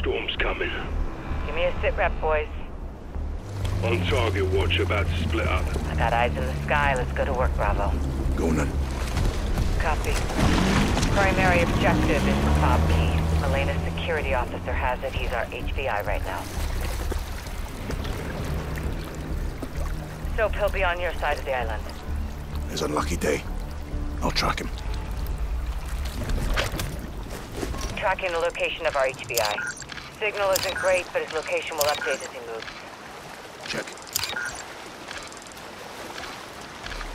Storm's coming. Give me a sit rep, boys. On target watch about to split up. I got eyes in the sky. Let's go to work, Bravo. Going in. Copy. Primary objective is fob key. Elena's security officer has it. He's our HVI right now. Soap, he'll be on your side of the island. His unlucky day. I'll track him. Tracking the location of our HVI. Signal isn't great, but his location will update as he moves. Check.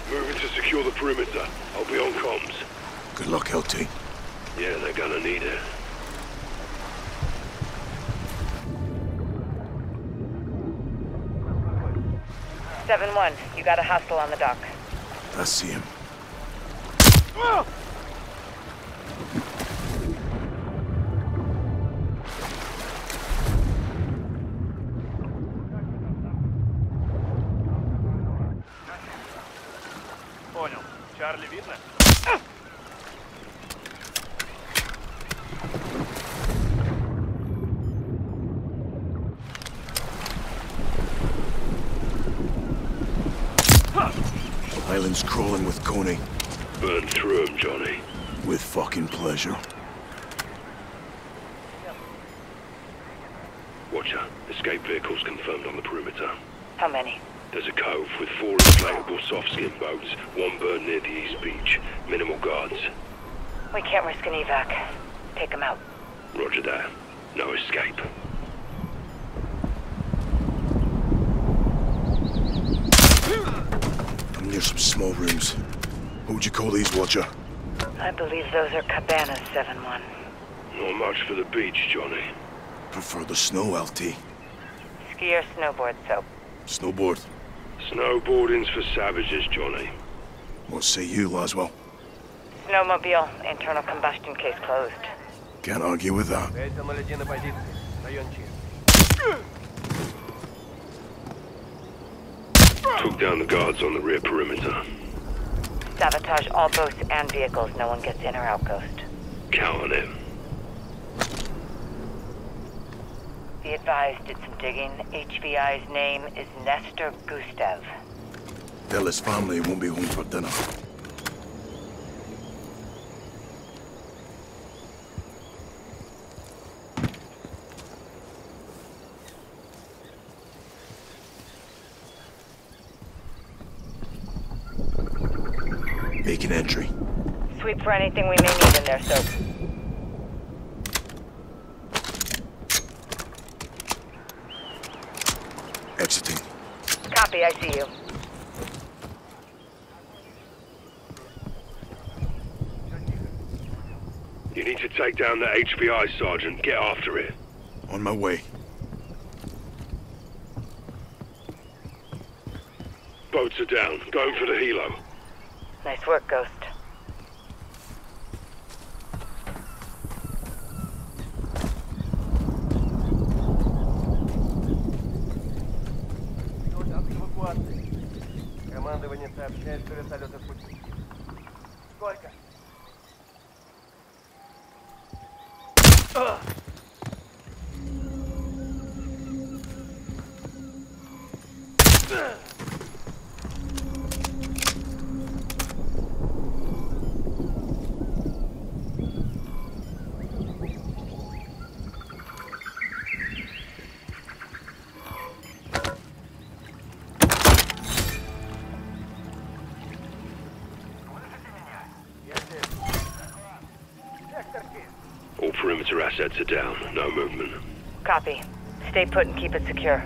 Moving to secure the perimeter. I'll be on comms. Good luck, LT. Yeah, they're gonna need it. Seven one, you got a hostile on the dock. I see him. Whoa! Pleasure. Watcher, escape vehicles confirmed on the perimeter. How many? There's a cove with four inflatable soft-skin boats, one burned near the east beach. Minimal guards. We can't risk an evac. Take them out. Roger that. No escape. I'm near some small rooms. What would you call these, Watcher? I believe those are cabanas, 7-1. No match for the beach, Johnny. Prefer the snow, LT. Ski or snowboard, soap? Snowboard. Snowboarding's for savages, Johnny. What say you, Laswell? Snowmobile. Internal combustion case closed. Can't argue with that. Took down the guards on the rear perimeter. Sabotage all boats and vehicles. No one gets in or out ghost. Count on it. Be advised, did some digging. HVI's name is Nestor Gustev. Tell his family he won't be home for dinner. Making entry. Sweep for anything we may need in there, soap. Exiting. Copy, I see you. You need to take down the HVI, Sergeant. Get after it. On my way. Boats are down. Going for the helo. Nice work, Ghost. Командование сообщает, что вертолеты assets are down. No movement. Copy. Stay put and keep it secure.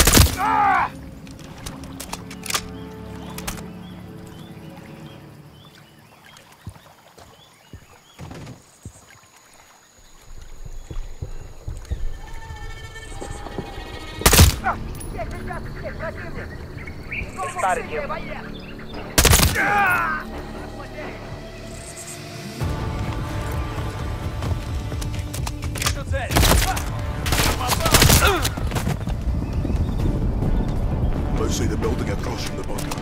They spotted you. Building across from the bunker.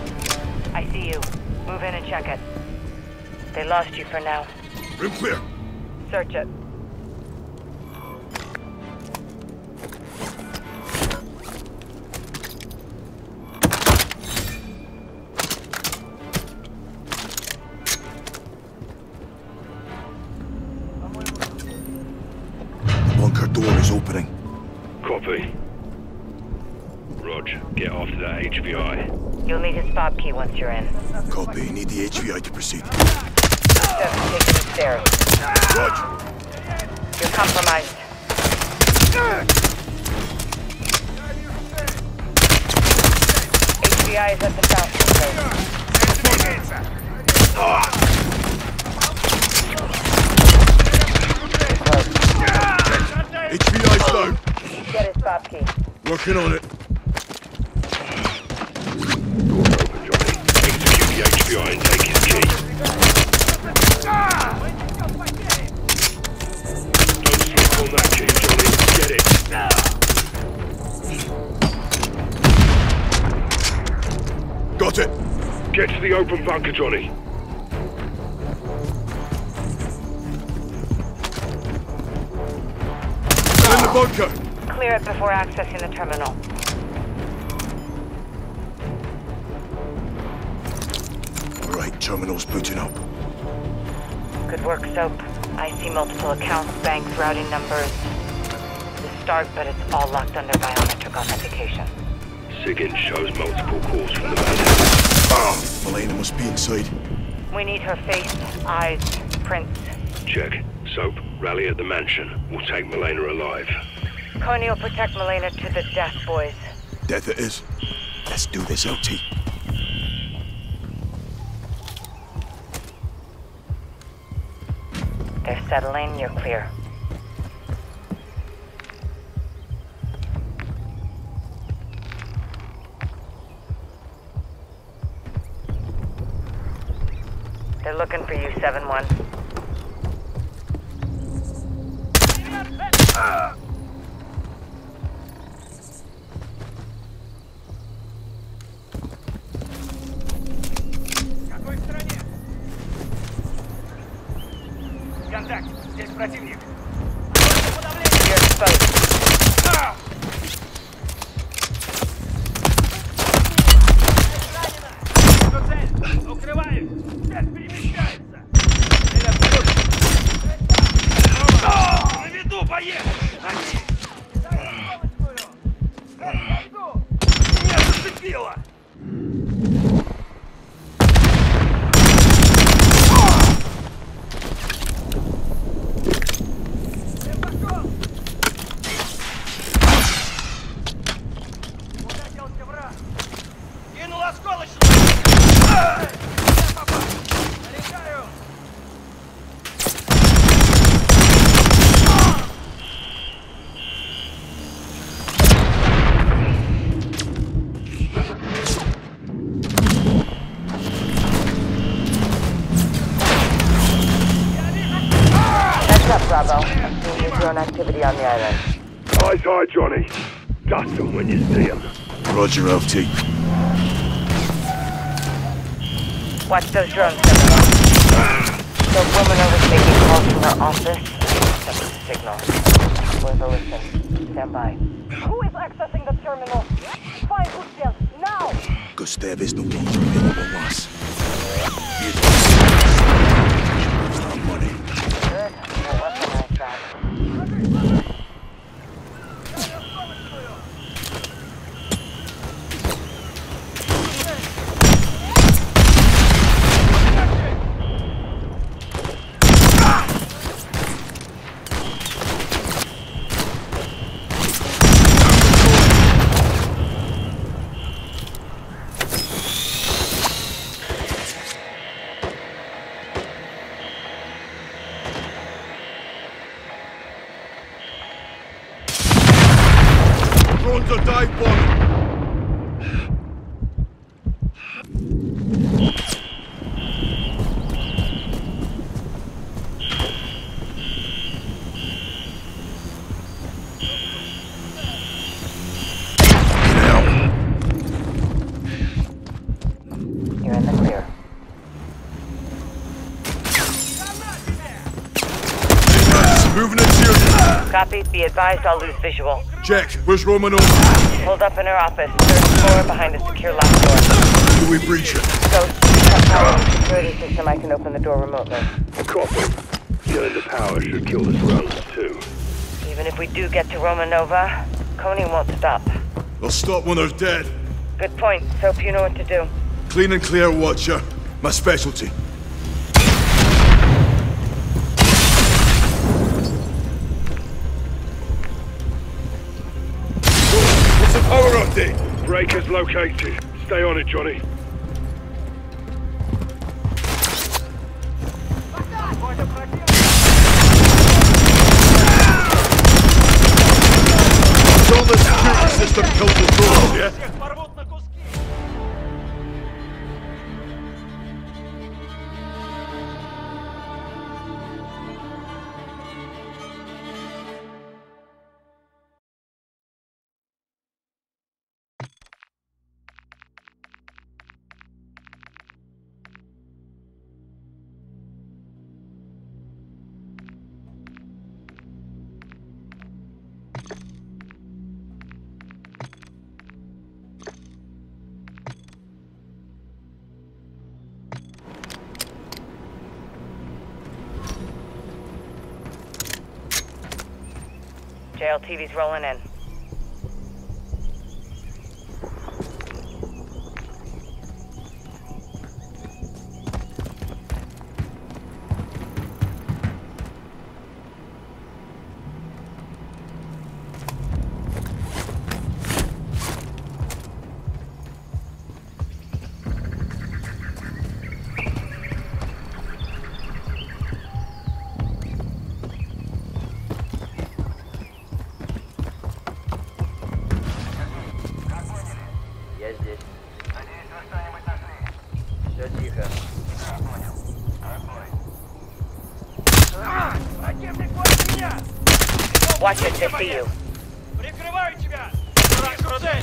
I see you. Move in and check it. They lost you for now. Room clear. Search it. Compromised. HVI is at the. Close. HVI's down! Get his fob key. Working on it. Got it! Get to the open bunker, Johnny. In the bunker! Clear it before accessing the terminal. All right, terminal's booting up. Good work, Soap. I see multiple accounts, banks, routing numbers. The start, but it's all locked under biometric authentication. SIGINT shows multiple calls from the man. Ah! Elena must be inside. We need her face, eyes, prints. Check. Soap, rally at the mansion. We'll take Milena alive. Konni will protect Milena to the death, boys. Death it is. Let's do this, LT. They're settling, you're clear. They're looking for you, 7-1. осколочный. Я попал. Заряжаю. Heads up, Bravo. Seeing new drone activity on the island. Eyes high, Johnny. Dust them when you see them. Roger, LT. Watch those drones, 7-1. The woman was making calls from her office. That's a signal. Worth a listen. Stand by. Who is accessing the terminal? Find Ustiel, now! Gustav is no longer Copy. Be advised I'll lose visual. Jack, Where's Romanov? Hold up in her office. Third floor behind a secure locked door. Do we breach it? Ghost, cut power security system. I can open the door remotely. Copy. Killing the power should kill the drones, too. Even Even if we do get to Romanova, Konni won't stop. They'll stop when they're dead. Good point. So hope you know what to do. Clean and clear, Watcher. My specialty. Breakers located. Stay on it, Johnny. JLTV's rolling in. нашли. Все тихо. Противник возле меня! Watch it, they see you. Прикрываю тебя! Враг цель!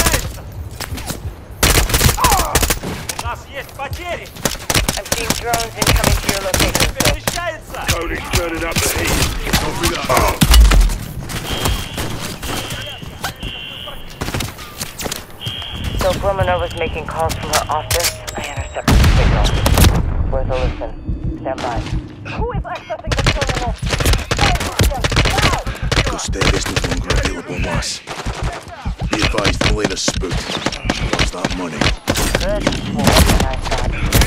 У нас есть потери! I'm seeing drones incoming to your location, so Перемещается! Tony's turning up the heat. Copy that. So if Romanova's making calls from her office, I intercept the signal. Worth a listen. Stand by. Who is accessing the terminal? Gustav is no longer available, lass. Be advised, Milena's spooked. She wants that money. Good. We'll recognize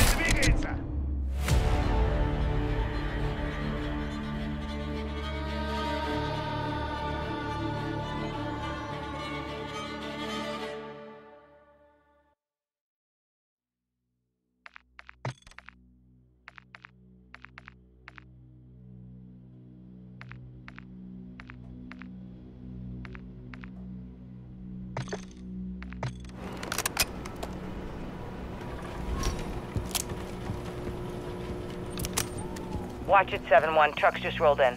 Watch it, 7-1. Trucks just rolled in.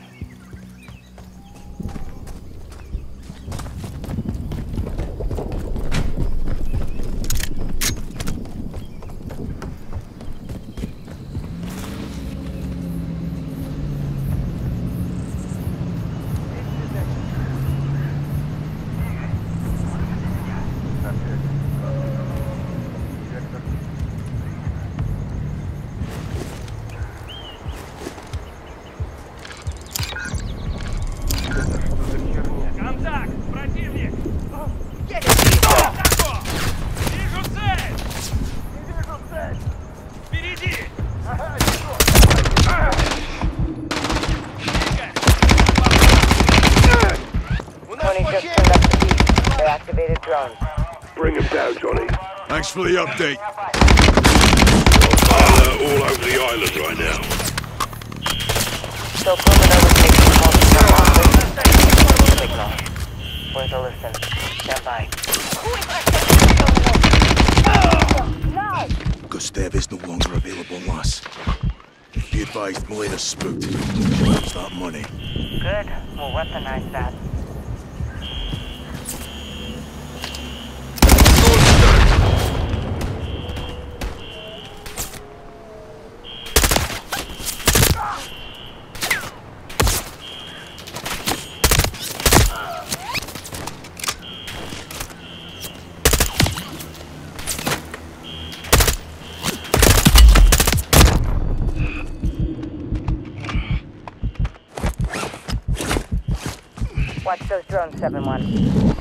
Thanks for the update. Alert all over the island right now. So if Romanova's making calls from her office, signal. Worth a listen. Stand by. Who is accessing the terminal? Gustav is no longer available, lass. Be advised, Milena's spooked. She that money. Good. We'll weaponize that. Those drones, 7-1.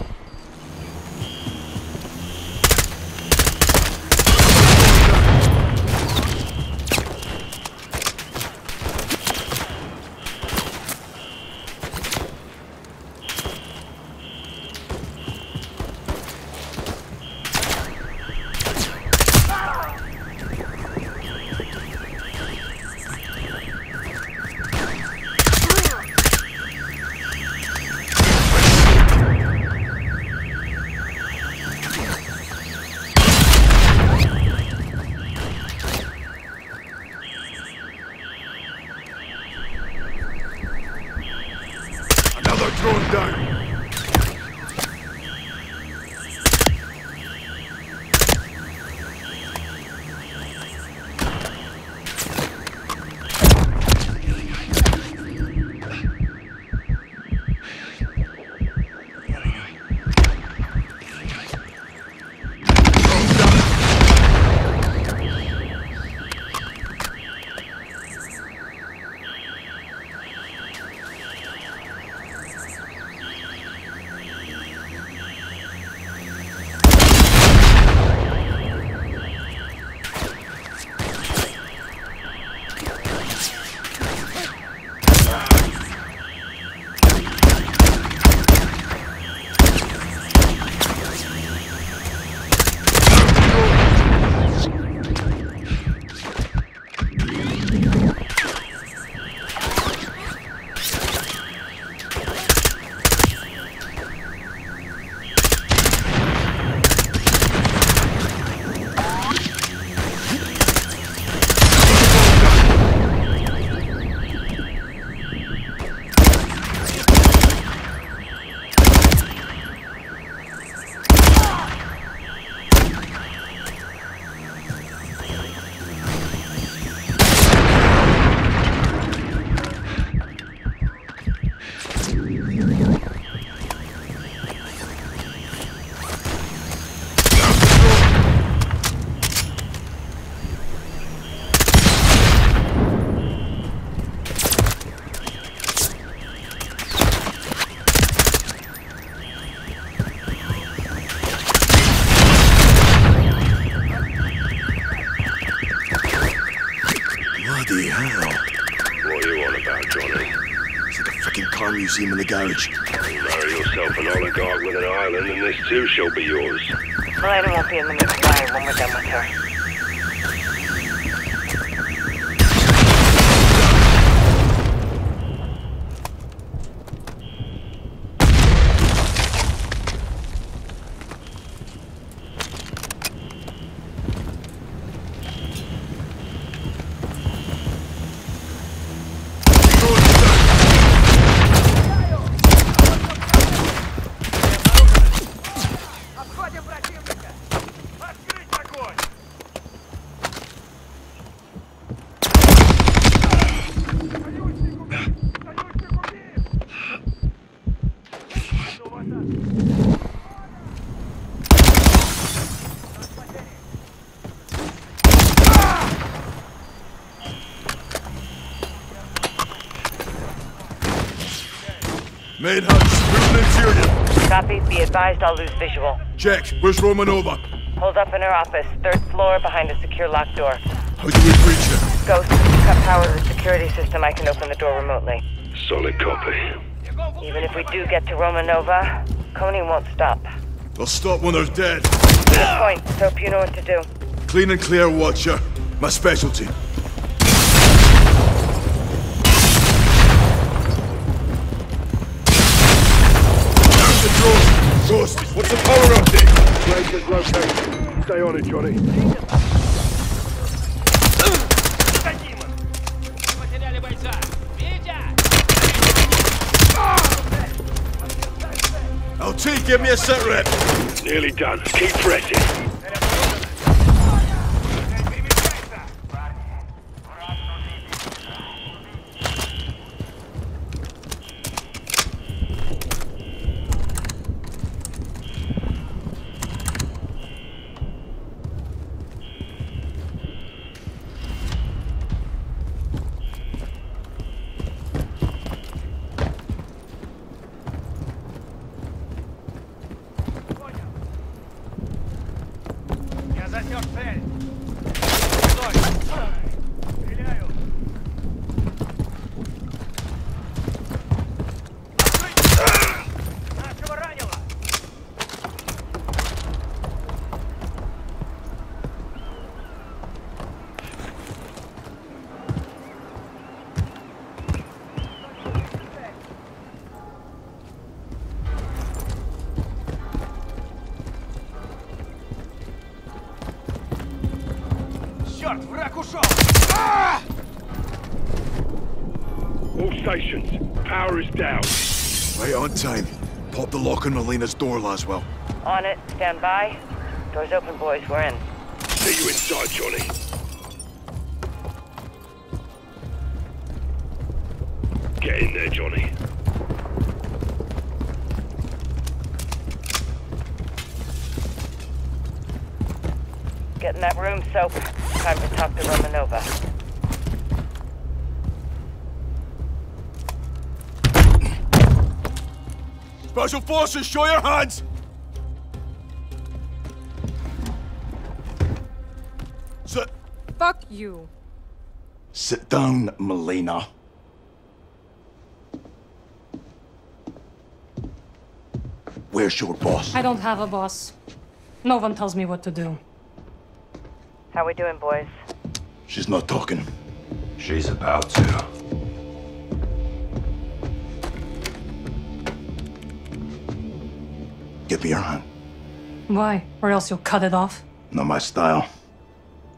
Freaking car museum in the garage. You Marry yourself an oligarch with an island, and this too shall be yours. Milena won't want to be in the mood to lie when we're done with her. Manhunt's moving interior. Copy. Be advised I'll lose visual. Check. Where's Romanova? Hold up in her office, third floor behind a secure locked door. How do we breach her? Ghost, cut power to the security system. I can open the door remotely. Solid copy. Even if we do get to Romanova, Konni won't stop. They'll stop when they're dead. Good point. Hope you know what to do. Clean and clear, Watcher. My specialty. What's the power update? Stay on it, Johnny. LT, give me a sit rep. Nearly done. Keep pressing. Stations, power is down. Right on time. Pop the lock on Melina's door, Laswell. On it. Stand by. Doors open, boys. We're in. See you inside, Johnny. Get in there, Johnny. Get in that room, Soap. Time to talk to Romanova. Special Forces, show your hands! Sit, Fuck you. sit down, Melina. Where's your boss? I don't have a boss. No one tells me what to do. How we doing, boys? She's not talking. She's about to. Give me your hand. Why? Or else you'll cut it off? Not my style.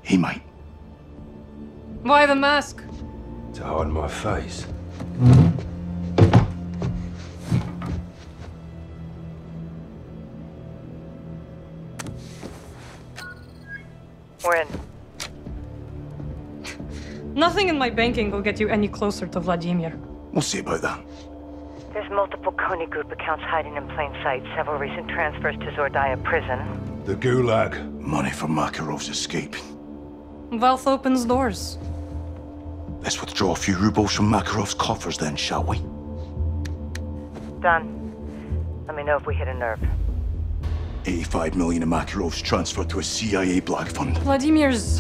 He might. Why the mask? To hide my face. We're in. Nothing in my banking will get you any closer to Vladimir. We'll see about that. There's multiple Konni Group accounts hiding in plain sight. Several recent transfers to Zordaya prison. The Gulag. Money for Makarov's escape. Wealth opens doors. Let's withdraw a few rubles from Makarov's coffers then, shall we? Done. Let me know if we hit a nerve. 85 million of Makarov's transferred to a CIA black fund. Vladimir's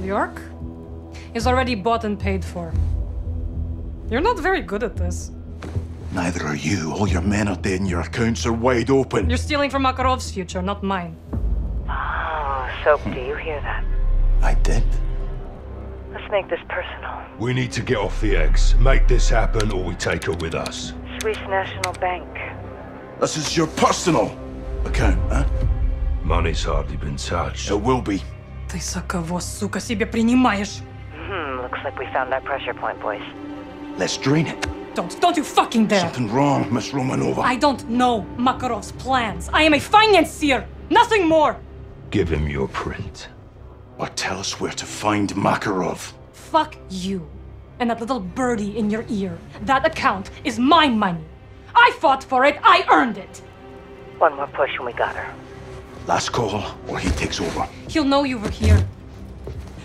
New York is already bought and paid for. You're not very good at this. Neither are you. All your men are dead and your accounts are wide open. You're stealing from Makarov's future, not mine. Oh, Soap, do you hear that? I did. Let's make this personal. We need to get off the eggs. Make this happen or we take her with us. Swiss National Bank. This is your personal account, huh? Money's hardly been touched. It will be. Ты за кого, сука, себе принимаешь? Hmm, looks like we found that pressure point, boys. Let's drain it. Don't, don't you fucking dare! Something wrong, Miss Romanova. I don't know Makarov's plans. I am a financier, nothing more. Give him your print. Or tell us where to find Makarov. Fuck you. And that little birdie in your ear. That account is my money. I fought for it, I earned it. One more push and we got her. Last call, or he takes over. He'll know you were here.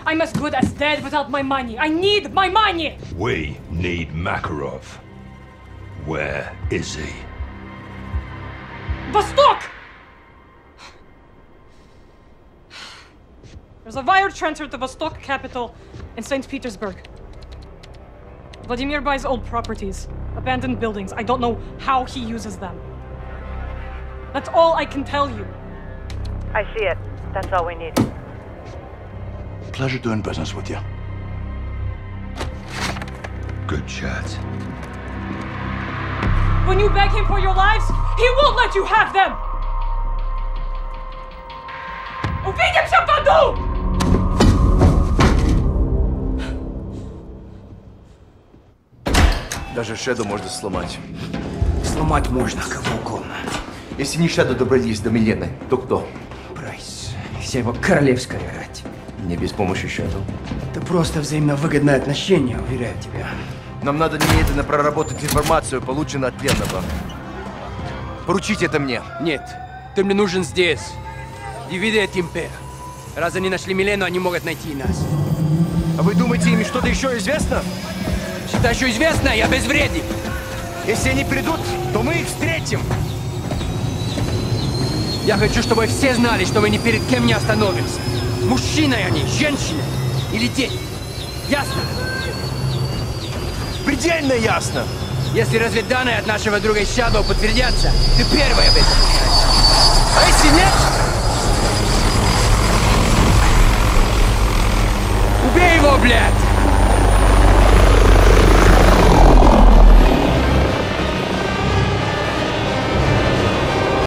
I'm as good as dead without my money. I need my money! We need Makarov. Where is he? Vostok! There's a wire transfer to Vostok capital in St. Petersburg. Vladimir buys old properties, abandoned buildings. I don't know how he uses them. That's all I can tell you. I see it. That's all we need. Pleasure doing business with you. Good chat. When you beg him for your lives, he won't let you have them! Увидимся в аду! Даже Шеду можно сломать. Сломать можно кого угодно. Если не Шеду добрались до Милены, то кто? Прайс. Вся его королевская рать. Не без помощи Шеду. Это просто взаимно выгодное отношение, уверяю тебя. Нам надо немедленно проработать информацию, полученную от пленного. Поручите это мне. Нет, ты мне нужен здесь. Дивиде Тимпе. Раз они нашли Милену, они могут найти и нас. А вы думаете, им что-то еще известно? Что еще известно, я безвреден. Если они придут, то мы их встретим. Я хочу, чтобы все знали, что мы ни перед кем не остановимся. Мужчины они, женщины или дети. Ясно? Предельно ясно. Если разведданные от нашего друга Shadow подтвердятся, ты первый об этом узнаешь. А если нет... Убей его, блядь!